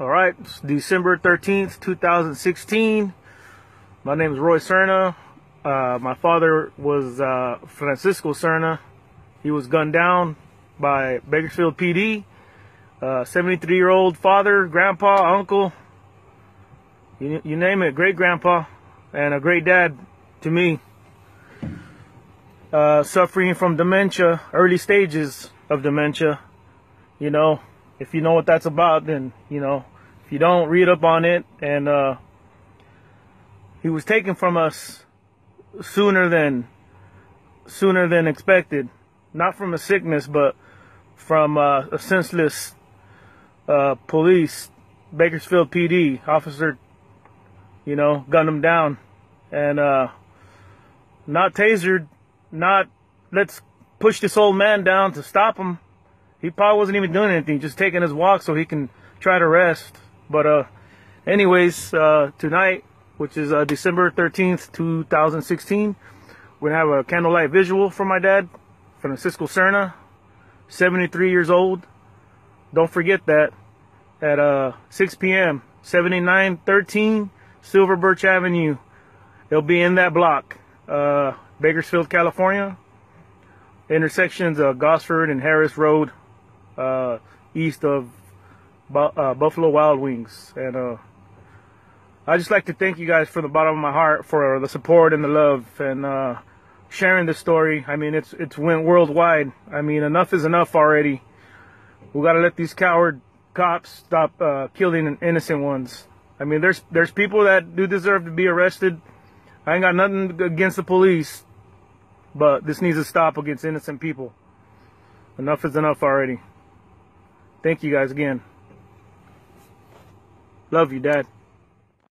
All right, it's December 13th, 2016. My name is Roy Serna. Uh, my father was uh, Francisco Serna. He was gunned down by Bakersfield PD. 73 year old father, grandpa, uncle, you, you name it, great grandpa, and a great dad to me. Uh, suffering from dementia, early stages of dementia. You know, if you know what that's about, then, you know, if you don't, read up on it. And uh, he was taken from us sooner than sooner than expected. Not from a sickness, but from uh, a senseless uh, police, Bakersfield PD officer, you know, gunned him down, and uh, not tasered, not let's push this old man down to stop him. He probably wasn't even doing anything, just taking his walk so he can try to rest. But uh, anyways, uh, tonight, which is uh, December 13th, 2016, we're gonna have a candlelight visual for my dad, Francisco Serna, 73 years old. Don't forget that at uh, 6 p.m. 7913 Silver Birch Avenue. It'll be in that block, uh, Bakersfield, California. Intersections of Gosford and Harris Road, uh, east of uh, Buffalo Wild Wings. And uh, I just like to thank you guys from the bottom of my heart for the support and the love and uh, sharing this story. I mean, it's it's went worldwide. I mean, enough is enough already. We got to let these coward cops stop uh, killing innocent ones. I mean, there's there's people that do deserve to be arrested. I ain't got nothing against the police, but this needs to stop against innocent people. Enough is enough already. Thank you guys again. Love you, Dad.